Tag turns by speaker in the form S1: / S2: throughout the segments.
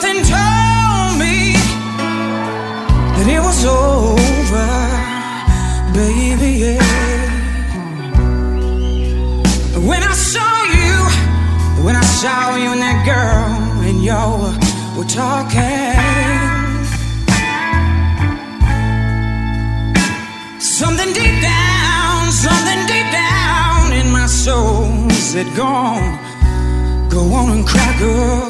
S1: something told me that it was over, baby. Yeah. When I saw you, when I saw you and that girl, and y'all were talking, something deep down, something deep down in my soul said, "Gone, go on and crack up."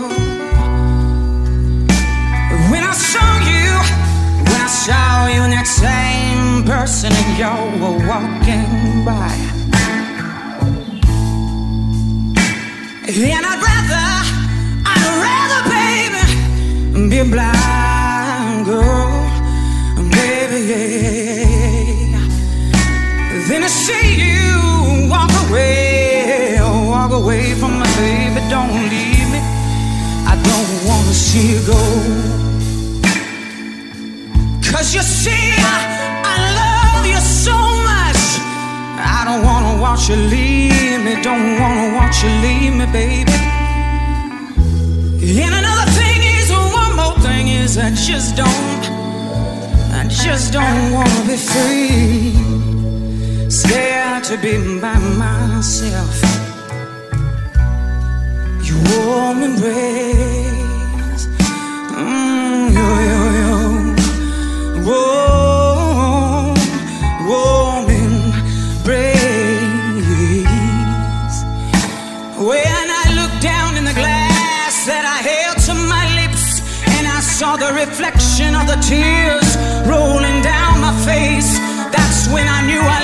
S1: Person, and y'all were walking by. And I'd rather, I'd rather, baby, be a blind girl, baby, yeah, than to see you walk away, walk away from my baby. Don't leave me. I don't wanna see you go. Cause you see, I, watch you leave me. Don't wanna watch you leave me, baby. And another thing is, one more thing is, I just don't, I just don't wanna be free. Scared to be by myself. Your warm embrace. Saw the reflection of the tears rolling down my face, that's when I knew I.